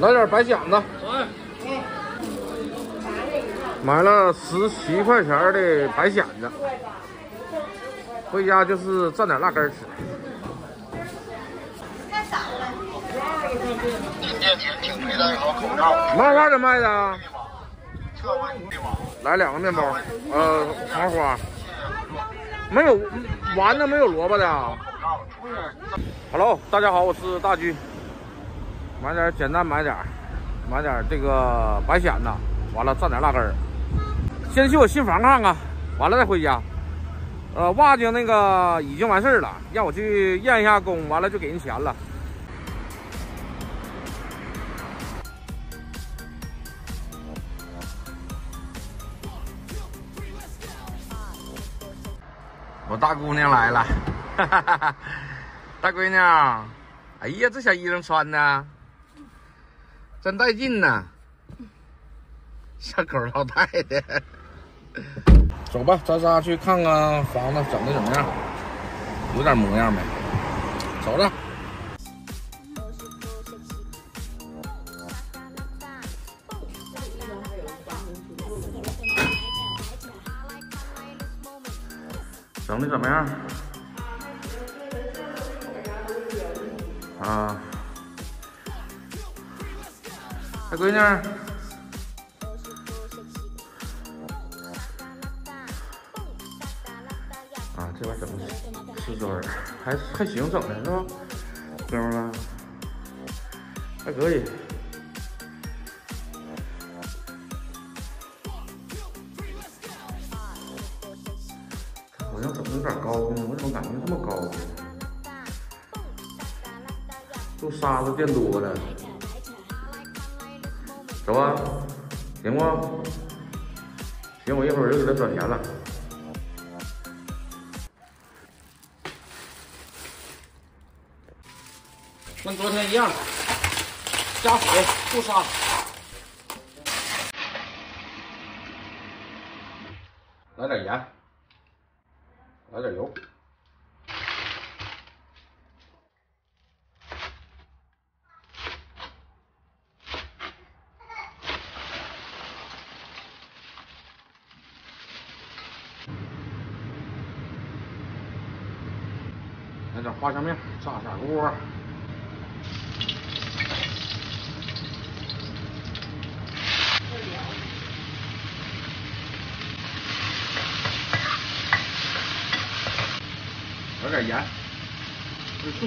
来点白蚬子。买了十七块钱的白蚬子，回家就是蘸点辣根吃。今天天挺佩戴好口罩。麻花怎么卖的啊？来两个面包，呃，麻花。没有丸子，没有萝卜的啊。Hello，大家好，我是大居。买点简单，买点，买点这个白蚬子，完了蘸点辣根儿。先去我新房看看，完了再回家。呃，挖井那个已经完事儿了，让我去验一下工，完了就给人钱了。我大姑娘来了，哈哈哈哈！大闺女，哎呀，这小衣裳穿的真带劲呐！小狗老太太，走吧，咱仨去看看房子整的怎么样，有点模样没？走着。整的怎么样？啊，大闺女，啊，这边整的瓷砖，还还行，整的是吧，哥们儿们，还可以。好像整的有点高呢，我怎么感觉这么高呢？都沙子变多了，走啊，行不？行，我一会儿就给他转钱了。跟昨天一样，加水不杀。来点盐。来点油，来点花生面，炸下锅。来点盐，吃醋。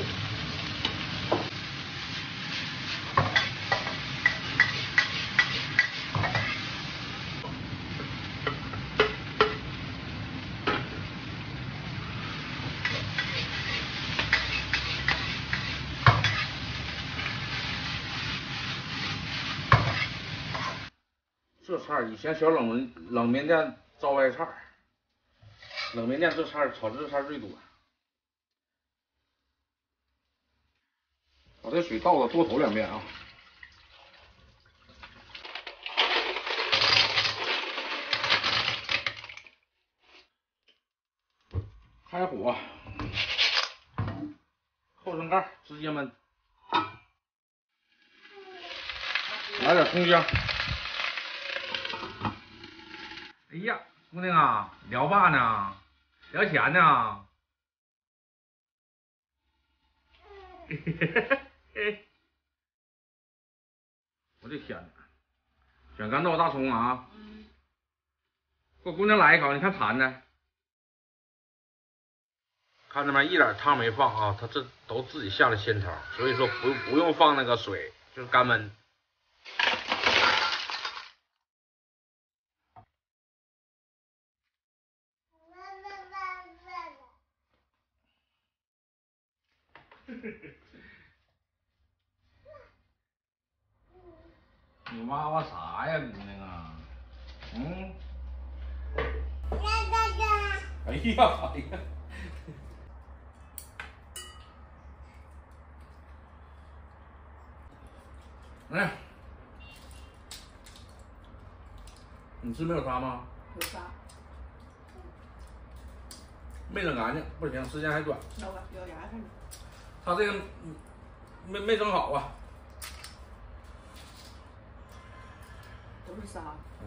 这菜以前小冷门冷面店招牌菜，冷面店这菜炒这菜最多。把这水倒了，多投两遍啊！开火，后身盖，直接焖。来点葱姜。哎呀，姑娘啊，聊爸呢？聊钱呢？嘿嘿嘿嘿。哎，我的天哪！选干豆大葱啊！给我姑娘来一口，你看馋的。看着没，一点汤没放啊，它这都自己下的鲜汤，所以说不不用放那个水，就是干焖。你挖挖啥呀，姑娘啊？嗯？哎呀，哎呀！来，你吃没有沙吗？有沙。没整干净，不行，时间还短。咬咬牙看着。他这个没没整好啊。都是沙。嗯。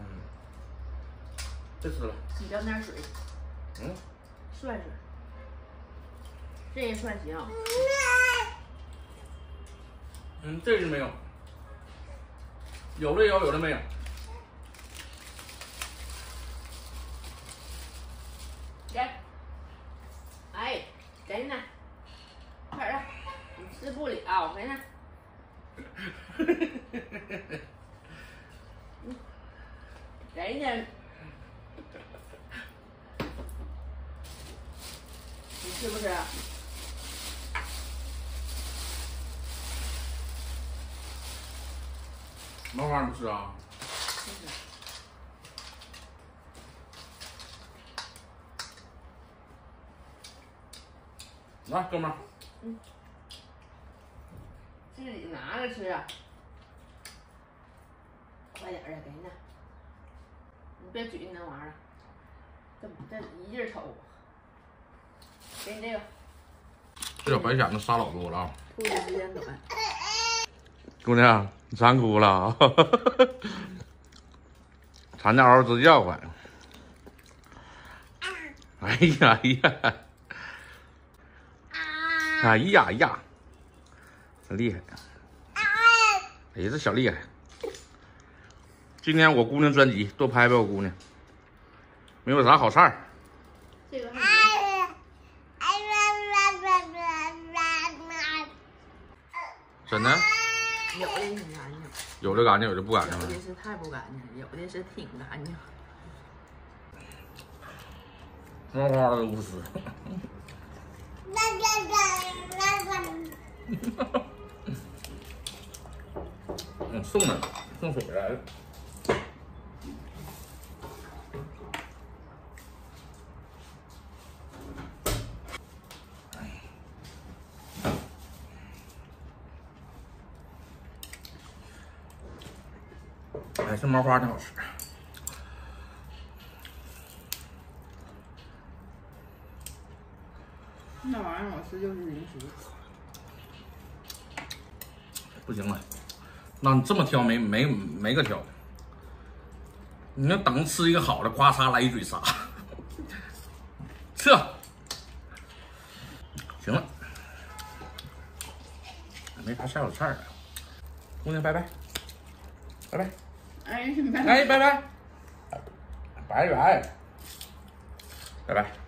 别吃了。挤上点水。嗯。涮涮。这也算行。嗯，这是没有。有的有，有的没有。不了，给你。给你，你吃不吃？什么玩意儿不吃啊？来，哥们儿，自己拿着吃啊！快点儿的，给你呢。你别举那玩意儿，这这一劲儿瞅我。给你这个，这小白蚬子杀老多了啊！兔子时间短。姑娘，你馋哭了啊！馋的嗷嗷直叫唤。哎呀哎呀！哎呀哎呀！真厉害！哎呀，这小厉害！今天我姑娘专辑，多拍拍我姑娘。没有啥好事儿。真的有的挺干净，有的干净，有的不干净有。的是太不干净，有的是挺干净。花花的都不吃。嗯，送的，送水来了。哎，这毛花挺好吃。那玩意儿好吃就是零食。不行了，那你这么挑没没没个挑。你要等吃一个好的，呱嚓来一嘴沙。撤，行了，没啥下手菜了。姑娘，拜拜，拜拜，哎，你别哎，拜拜，拜拜，拜拜。